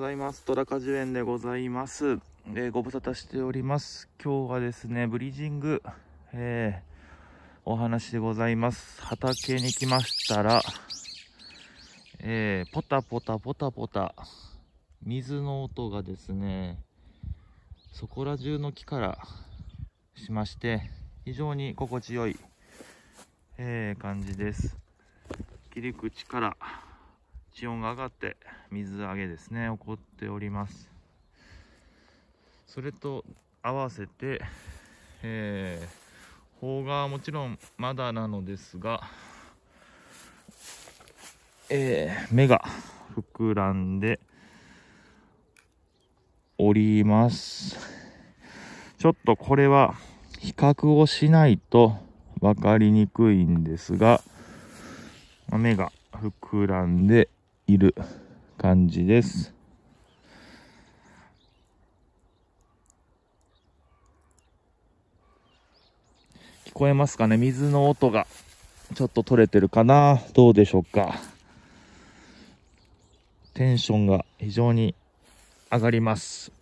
ざいます。トラ果樹園でございます。えーご無沙汰しております。今日はですね、ブリージング、えーお話でございます。畑に来ましたら、えーポタポタポタポタ、水の音がですね、そこら中の木からしまして、非常に心地よい、えー感じです。切り口から地温が上がって水揚げですね。起こっております。それと合わせて、えー、方がもちろんまだなのですが、えー芽が膨らんでおります。ちょっとこれは比較をしないと分かりにくいんですがまあ芽が膨らんでいる感じです。聞こえますかね？水の音がちょっと取れてるかな？どうでしょうか？テンションが非常に上がります。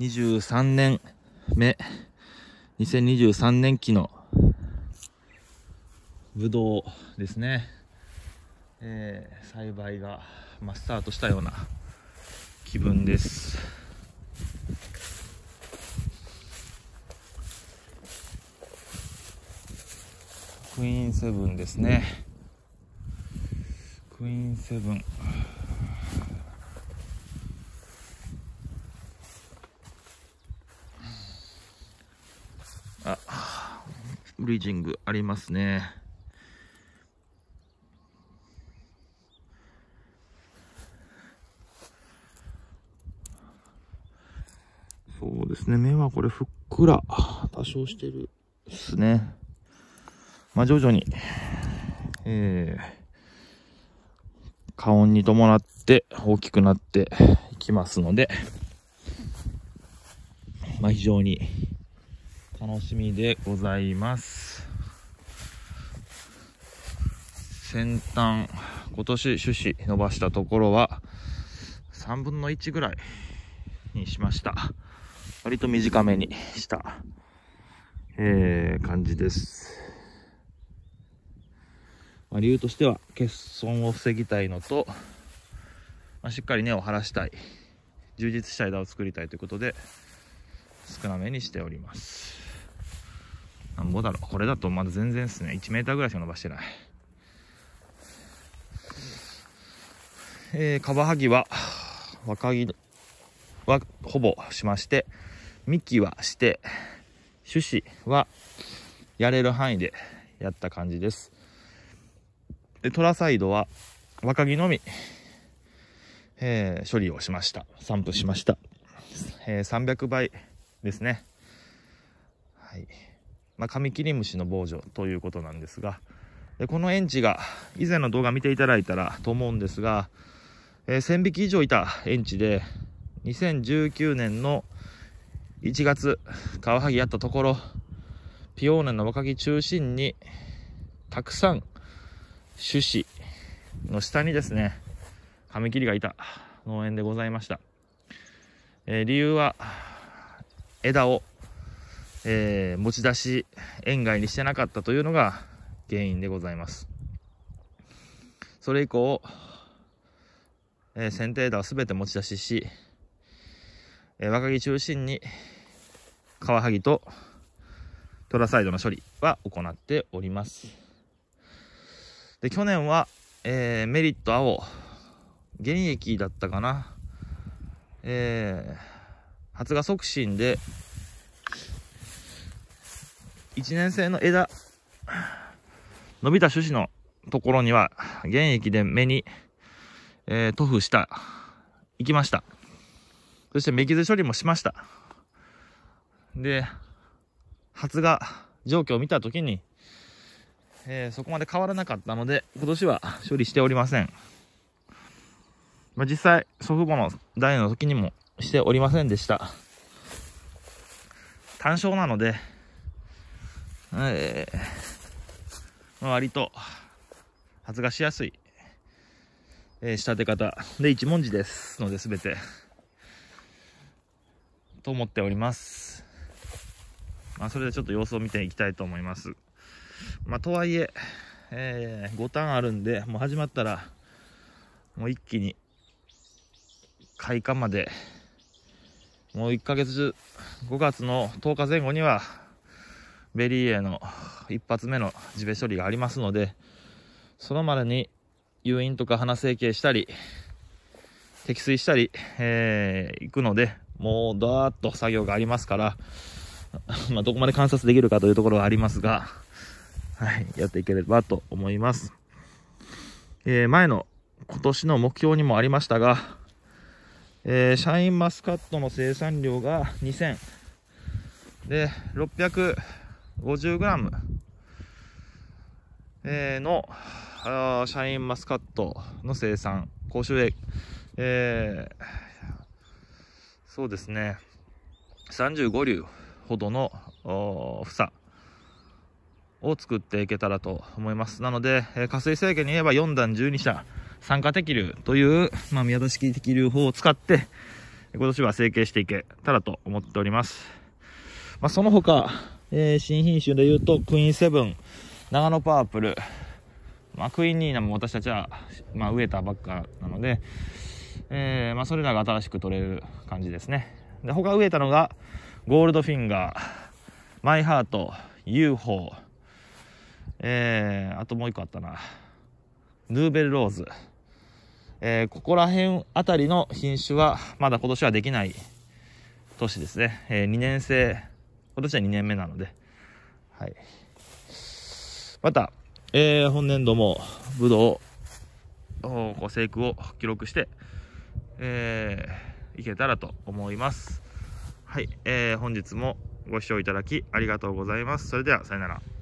23年目、2023年期のぶどうですね、えー栽培が、まあ、スタートしたような気分です。クイーンセブンですね。クイーンセブン。あブリージングありますね。そうですね。目はこれふっくら多少してるですね。まあ徐々に、えー、加温に伴って大きくなっていきますので、まあ非常に楽しみでございます。先端、今年種子伸ばしたところは3分の1ぐらいにしました。割と短めにした、えー、感じです。まあ、理由としては欠損を防ぎたいのと、まあ、しっかり根を張らしたい。充実した枝を作りたいということで少なめにしております。なんぼだろう。これだとまだ全然ですね。1m ぐらいしか伸ばしてない。えー、カバハギは若木はほぼしまして幹はして種子はやれる範囲でやった感じです。でトラサイドは若木のみ、えー処理をしました。散布しました、えー300倍ですね。はい。まあ、カミキリムシの防除ということなんですがでこの園児が以前の動画見ていただいたらと思うんですが、えー1000匹以上いた園児で2019年の1月カワハギやったところピオーネの若木中心にたくさん種子の下にですねカミキリがいた農園でございました、えー理由は枝を、えー持ち出し園外にしてなかったというのが原因でございます。それ以降、えー剪定枝を全て持ち出ししえ若木中心にカワハギとトラサイドの処理は行っております。で去年は、えーメリット青原液だったかな。えー発芽促進で1年生の枝伸びた種子のところには原液で目に、えー、塗布した行きました。そして目傷処理もしました。で、発芽状況を見たときに、えーそこまで変わらなかったので、今年は処理しておりません。まあ、実際、祖父母の代の時にもしておりませんでした。単勝なので、えーまあ割と発芽しやすいえー、仕立て方で一文字ですので全てと思っております。まあそれでちょっと様子を見ていきたいと思います。まあとはいええー、5ターンあるんでもう始まったらもう一気に開花までもう1ヶ月中5月の10日前後にはベリー A の一発目のジベ処理がありますのでそのまでに誘引とか花整形したり摘心したり、えー、行くのでもうダーッと作業がありますから まあどこまで観察できるかというところはありますがはいやっていければと思います、えー、前の今年の目標にもありましたが、えー、シャインマスカットの生産量が2000で 650g えー、のあシャインマスカットの生産、甲州へ、えー、そうですね、35流ほどの房を作っていけたらと思います。なので、えー、加水制限に言えば4段12社、酸化適流という、まあ、宮田式適流法を使って、今年は成形していけたらと思っております。まあ、その他、えー、新品種で言うと、クイーンセブン、長野パープル、まあ、クイーンニーナも私たちは、まあ、植えたばっかなので、えー、まあ、それらが新しく取れる感じですね。で、他植えたのが、ゴールドフィンガー、マイハート、UFO、えー、あともう一個あったな。ヌーベルローズ。えー、ここら辺あたりの品種は、まだ今年はできない年ですね。えー、2年生、今年は2年目なので、はい。また、えー、本年度も武道こう成育を記録して、えー、いけたらと思います。はい、えー、本日もご視聴いただきありがとうございます。それでは、さよなら。